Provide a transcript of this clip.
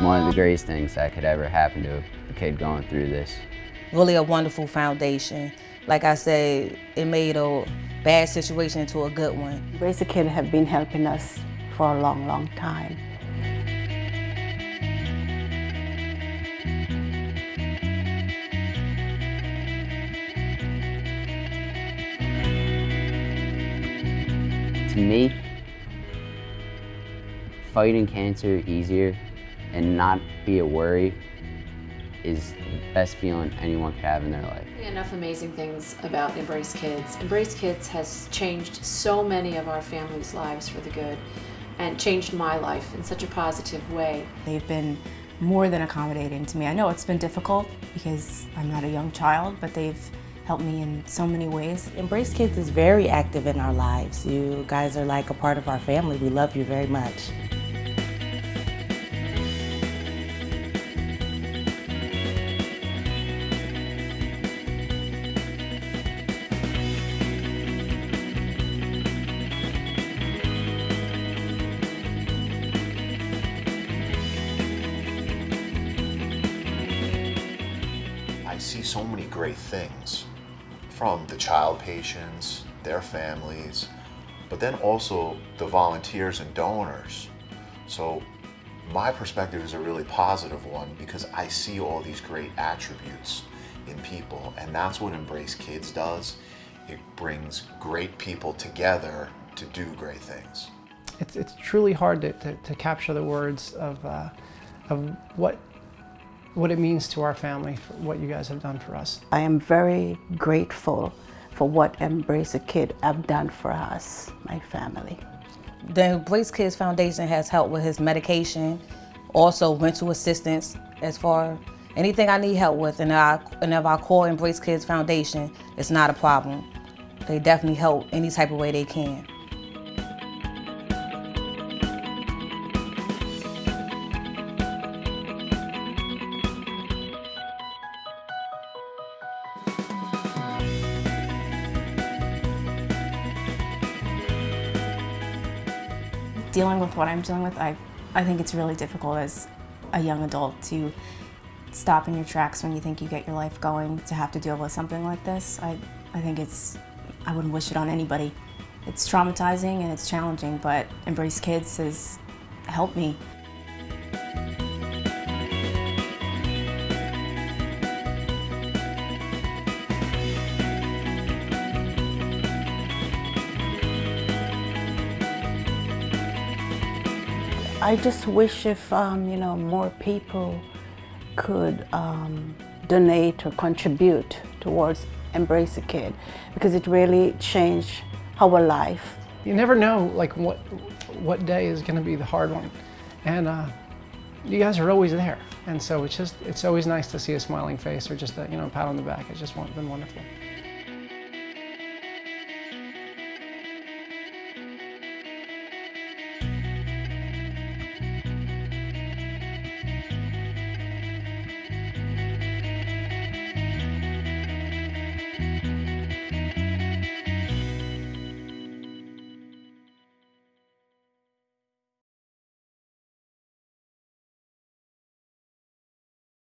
one of the greatest things that could ever happen to a kid going through this. Really a wonderful foundation. Like I said, it made a bad situation into a good one. Embrace a Kid have been helping us for a long, long time. To make fighting cancer easier and not be a worry is the best feeling anyone could have in their life. Enough amazing things about Embrace Kids. Embrace Kids has changed so many of our families' lives for the good and changed my life in such a positive way. They've been more than accommodating to me. I know it's been difficult because I'm not a young child, but they've helped me in so many ways. Embrace Kids is very active in our lives. You guys are like a part of our family. We love you very much. See so many great things from the child patients, their families, but then also the volunteers and donors. So my perspective is a really positive one because I see all these great attributes in people and that's what Embrace Kids does. It brings great people together to do great things. It's, it's truly hard to, to, to capture the words of, uh, of what, what it means to our family, for what you guys have done for us. I am very grateful for what Embrace a Kid have done for us, my family. The Embrace Kids Foundation has helped with his medication, also rental assistance as far anything I need help with and I and if I call Embrace Kids Foundation, it's not a problem. They definitely help any type of way they can. Dealing with what I'm dealing with, I, I think it's really difficult as a young adult to stop in your tracks when you think you get your life going to have to deal with something like this. I, I think it's, I wouldn't wish it on anybody. It's traumatizing and it's challenging, but Embrace Kids has helped me. I just wish if, um, you know, more people could um, donate or contribute towards Embrace a Kid because it really changed our life. You never know like what, what day is going to be the hard one. And uh, you guys are always there. And so it's just, it's always nice to see a smiling face or just a, you know, pat on the back. It's just been wonderful.